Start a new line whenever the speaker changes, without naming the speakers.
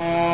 you